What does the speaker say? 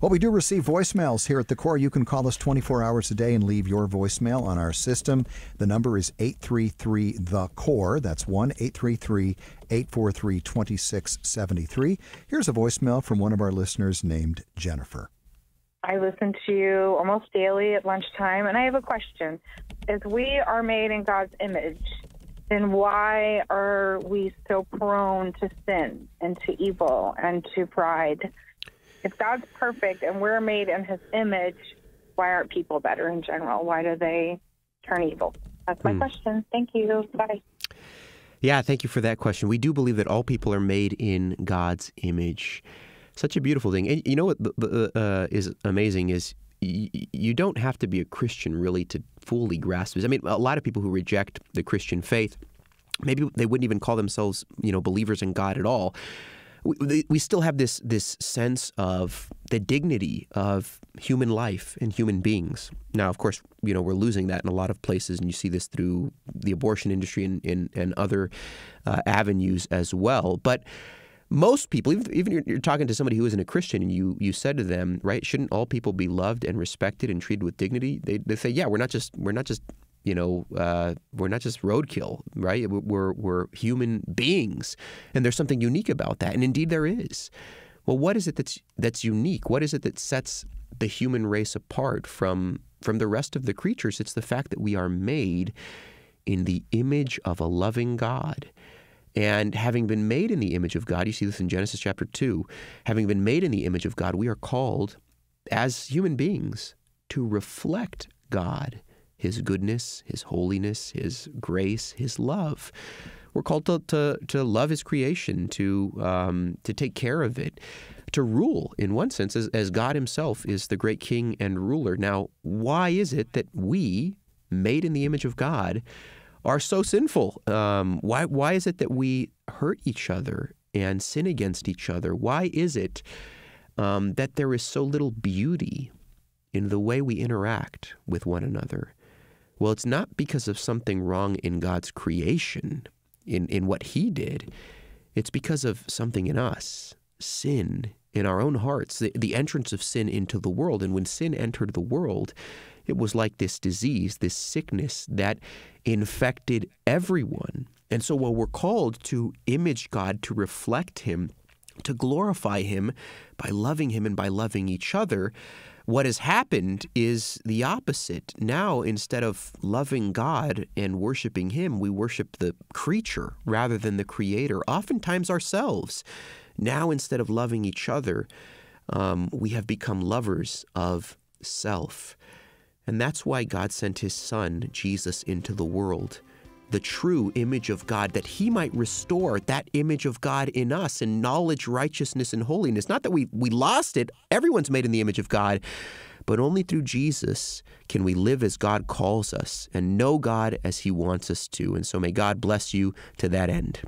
Well, we do receive voicemails here at the core. You can call us 24 hours a day and leave your voicemail on our system. The number is 833 The Core. That's 1 833 843 2673. Here's a voicemail from one of our listeners named Jennifer. I listen to you almost daily at lunchtime, and I have a question. If we are made in God's image, then why are we so prone to sin and to evil and to pride? If God's perfect and we're made in his image, why aren't people better in general? Why do they turn evil? That's my hmm. question. Thank you. Bye. Yeah, thank you for that question. We do believe that all people are made in God's image. Such a beautiful thing. And you know what uh, is amazing is you don't have to be a Christian really to fully grasp this. I mean, a lot of people who reject the Christian faith, maybe they wouldn't even call themselves, you know, believers in God at all. We, we still have this this sense of the dignity of human life and human beings. Now, of course, you know we're losing that in a lot of places, and you see this through the abortion industry and and, and other uh, avenues as well. But most people, even, even you're, you're, talking to somebody who isn't a Christian, and you you said to them, right, shouldn't all people be loved and respected and treated with dignity? They, they say, yeah, we're not just we're not just you know uh, we're not just roadkill, right? We're we're human beings, and there's something unique about that, and indeed there is. Well, what is it that's that's unique? What is it that sets the human race apart from from the rest of the creatures? It's the fact that we are made in the image of a loving God. And having been made in the image of God, you see this in Genesis chapter 2, having been made in the image of God, we are called as human beings to reflect God, His goodness, His holiness, His grace, His love. We're called to, to, to love His creation, to, um, to take care of it, to rule, in one sense, as, as God Himself is the great King and ruler. Now, why is it that we, made in the image of God, are so sinful? Um, why, why is it that we hurt each other and sin against each other? Why is it um, that there is so little beauty in the way we interact with one another? Well, it's not because of something wrong in God's creation, in, in what He did. It's because of something in us, sin in our own hearts, the, the entrance of sin into the world. And when sin entered the world, it was like this disease, this sickness that infected everyone. And so, while we're called to image God, to reflect Him, to glorify Him by loving Him and by loving each other, what has happened is the opposite. Now, instead of loving God and worshiping Him, we worship the creature rather than the Creator, oftentimes ourselves. Now, instead of loving each other, um, we have become lovers of self. And that's why God sent his son, Jesus, into the world, the true image of God, that he might restore that image of God in us in knowledge, righteousness, and holiness. Not that we, we lost it, everyone's made in the image of God, but only through Jesus can we live as God calls us and know God as he wants us to. And so may God bless you to that end.